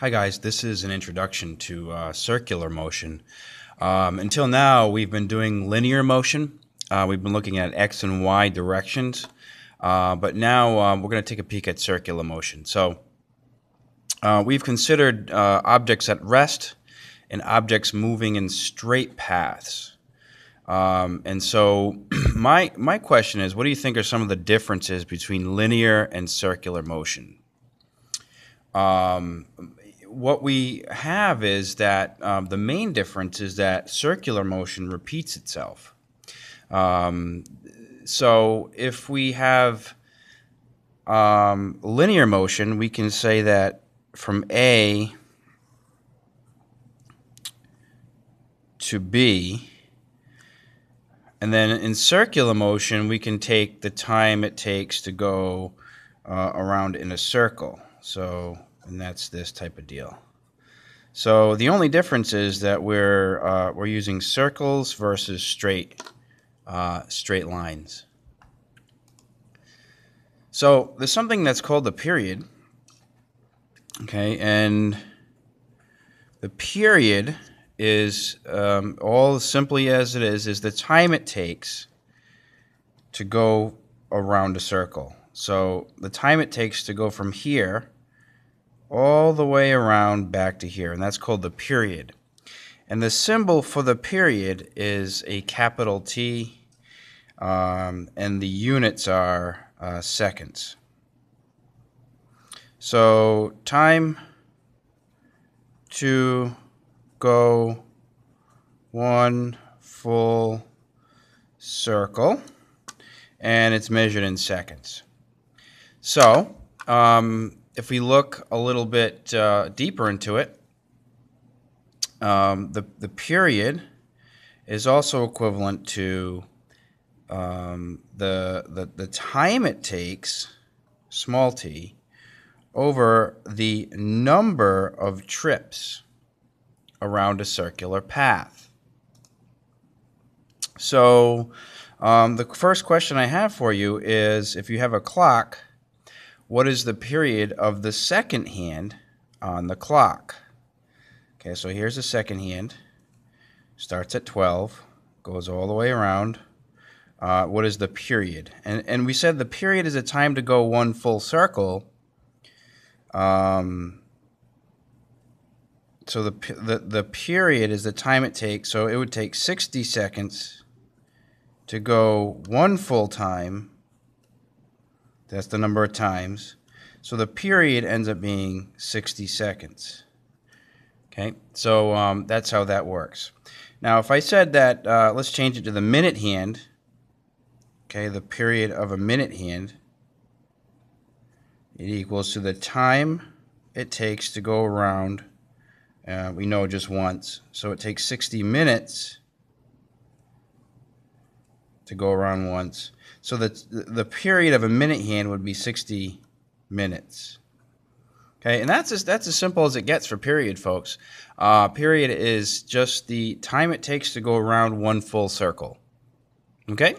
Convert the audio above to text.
Hi guys, this is an introduction to uh, circular motion. Um, until now, we've been doing linear motion. Uh, we've been looking at x and y directions, uh, but now um, we're going to take a peek at circular motion. So uh, we've considered uh, objects at rest and objects moving in straight paths. Um, and so my, my question is, what do you think are some of the differences between linear and circular motion? Um, what we have is that um, the main difference is that circular motion repeats itself. Um, so if we have um, linear motion, we can say that from A to B, and then in circular motion, we can take the time it takes to go uh, around in a circle. So and that's this type of deal. So the only difference is that we're uh, we're using circles versus straight uh, straight lines. So there's something that's called the period. Okay, and the period is um, all simply as it is is the time it takes to go around a circle. So the time it takes to go from here all the way around back to here, and that's called the period. And the symbol for the period is a capital T, um, and the units are uh, seconds. So time to go one full circle, and it's measured in seconds. So um, if we look a little bit uh, deeper into it, um, the, the period is also equivalent to um, the, the, the time it takes, small t, over the number of trips around a circular path. So um, the first question I have for you is if you have a clock what is the period of the second hand on the clock? Okay, so here's the second hand. Starts at 12, goes all the way around. Uh, what is the period? And, and we said the period is a time to go one full circle. Um, so the, the, the period is the time it takes. So it would take 60 seconds to go one full time that's the number of times. So the period ends up being 60 seconds. Okay, so um, that's how that works. Now, if I said that, uh, let's change it to the minute hand. Okay, the period of a minute hand. It equals to the time it takes to go around. Uh, we know just once. So it takes 60 minutes to go around once. So the, the period of a minute hand would be 60 minutes. Okay, and that's as, that's as simple as it gets for period, folks. Uh, period is just the time it takes to go around one full circle. Okay?